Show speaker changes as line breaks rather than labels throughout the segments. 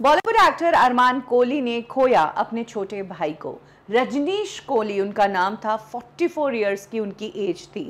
Bollywood actor Armaan Kohli ने खोया अपने छोटे भाई को। रजनीश कोहली, उनका नाम था 44 इयर्स की उनकी एज थी।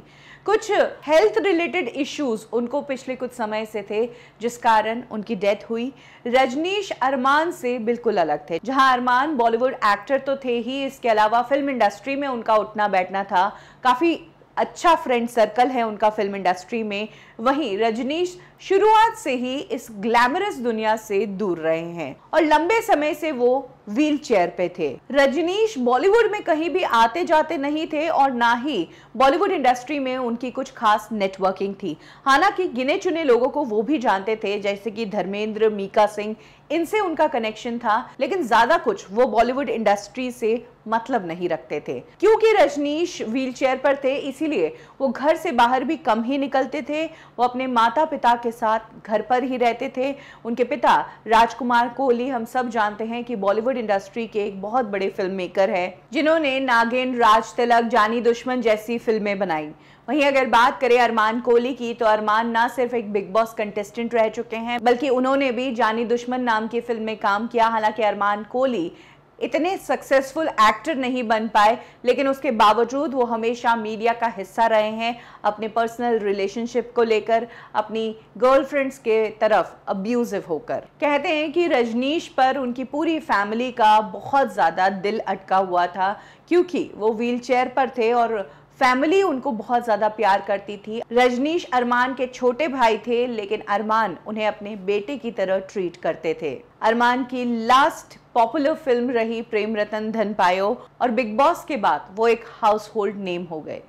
कुछ हेल्थ रिलेटेड इश्यूज़ उनको पिछले कुछ समय से थे, जिस कारण उनकी डेथ हुई। रजनीश अरमान से बिल्कुल अलग थे। जहाँ अरमान बॉलीवुड एक्टर तो थे ही, इसके अलावा फ़िल्म इंडस्ट्री में उनका उठना बैठना था। काफ़ी अच्छा फ्रेंड सर्कल है उनका फ़िल्म इंडस्ट्री में। वहीं रजनीश शुरुआत से ही इस ग्लैमरस दुनिया से दूर रहे हैं। और लंबे समय से वो व्हील चेयर पे थे। रजनीश बॉलीवुड में कहीं भी आते जाते नहीं थे और ना ही बॉलीवुड इंडस्ट्री में उनकी कुछ खास नेटवर्किंग थी। हालाँकि गिने चुने लोगों को वो भी जानते थे, जैसे कि धर्मेंद्र, मीका सिंह, इनसे उनका कनेक्शन था, लेकिन ज़्यादा कुछ वो बॉलीवुड इंडस्ट्री से मतलब नहीं रखते थे। क्योंकि रजनीश व्हील चेयर पर थे, इसीलिए वो घर से बाहर भी कम ही निकलते थे। वो अपने माता पिता के साथ घर पर ही रहते थे। उनके पिता राजकुमार कोहली, हम सब जानते हैं कि बॉलीवुड इंडस्ट्री के एक बहुत बड़े फ़िल्म मेकर है, जिन्होंने नागिन राज तिलक जानी दुश्मन जैसी फ़िल्में बनाई। वहीं अगर बात करें अरमान कोहली की तो अरमान ना सिर्फ़ एक बिग बॉस कंटेस्टेंट रह चुके हैं, बल्कि उन्होंने भी जानी दुश्मन नाम की फ़िल्म में काम किया। हालाँकि अरमान कोहली इतने सक्सेसफुल एक्टर नहीं बन पाए, लेकिन उसके बावजूद वो हमेशा मीडिया का हिस्सा रहे हैं, अपने पर्सनल रिलेशनशिप को लेकर, अपनी गर्लफ्रेंड्स के तरफ़ अब्यूजिव होकर। कहते हैं कि रजनीश पर उनकी पूरी फैमिली का बहुत ज़्यादा दिल अटका हुआ था, क्योंकि वो व्हीलचेयर पर थे और फैमिली उनको बहुत ज़्यादा प्यार करती थी। रजनीश अरमान के छोटे भाई थे, लेकिन अरमान उन्हें अपने बेटे की तरह ट्रीट करते थे। अरमान की लास्ट पॉपुलर फ़िल्म रही प्रेम रतन धन पायो और बिग बॉस के बाद वो एक हाउस होल्ड नेम हो गए।